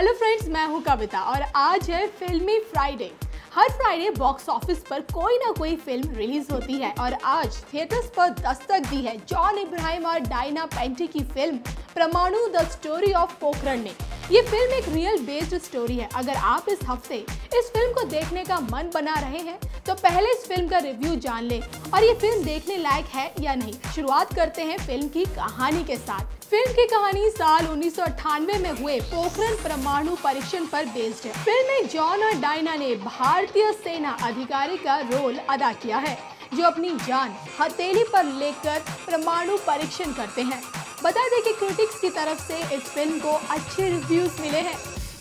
Hello friends मैं हूँ कविता और आज है फिल्मी फ्राइडे हर फ्राइडे बॉक्स ऑफ़िस पर कोई ना कोई फ़िल्म रिलीज़ होती है और आज थिएटर्स पर दस्तक दी है जॉन इब्राहिम और डायना पेंटी की फ़िल्म परमाणु द स्टोरी ऑफ़ पोखरण ने। ये फ़िल्म एक रियल बेस्ड स्टोरी है। अगर आप इस हफ़्ते इस फ़िल्म को देखने का मन बना रहे हैं तो पहले इस फ़िल्म का रिव्यू जान ले। और ये फ़िल्म देखने लायक है या नहीं? शुरुआत करते हैं फ़िल्म की कहानी के साथ। फ़िल्म की कहानी साल उन्नीस सौ अठानवे में हुए पोखरण परमाणु परीक्षण पर बेस्ड है। फ़िल्म में जॉन और डायना ने भारतीय सेना अधिकारी का रोल अदा किया है, जो अपनी जान हथेली पर लेकर परमाणु परीक्षण करते हैं। बता दें कि क्रिटिक्स की तरफ़ से इस फ़िल्म को अच्छे रिव्यूज़ मिले हैं।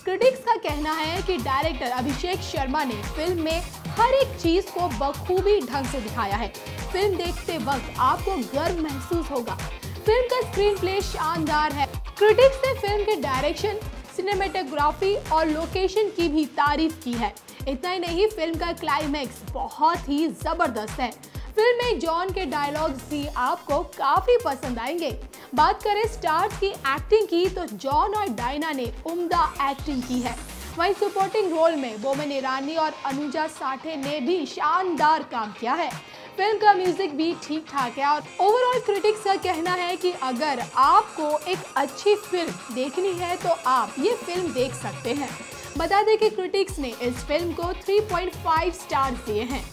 क्रिटिक्स का कहना है कि डायरेक्टर अभिषेक शर्मा ने फ़िल्म में हर एक चीज़ को बखूबी ढंग से दिखाया है। फ़िल्म देखते वक्त आपको गर्व महसूस होगा। फ़िल्म का स्क्रीन प्ले शानदार है। क्रिटिक्स ने फ़िल्म के डायरेक्शन सिनेमेटोग्राफी और लोकेशन की भी तारीफ़ की है। इतना ही नहीं फ़िल्म का क्लाइमैक्स बहुत ही ज़बरदस्त है। फ़िल्म में जॉन के डायलॉग्स भी आपको काफ़ी पसंद आएँगे। बात करें स्टार्स की एक्टिंग की तो जॉन और डायना ने उम्दा एक्टिंग की है। वहीं सपोर्टिंग रोल में बोमन ईरानी और अनुजा साठे ने भी शानदार काम किया है। फ़िल्म का म्यूज़िक भी ठीक ठाक है और ओवरऑल क्रिटिक्स का कहना है कि अगर आपको एक अच्छी फ़िल्म देखनी है तो आप ये फ़िल्म देख सकते हैं। बता दें कि क्रिटिक्स ने इस फ़िल्म को 3.5 स्टार दिए हैं।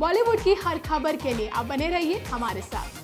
बॉलीवुड की हर खबर के लिए आप बने रहिए हमारे साथ।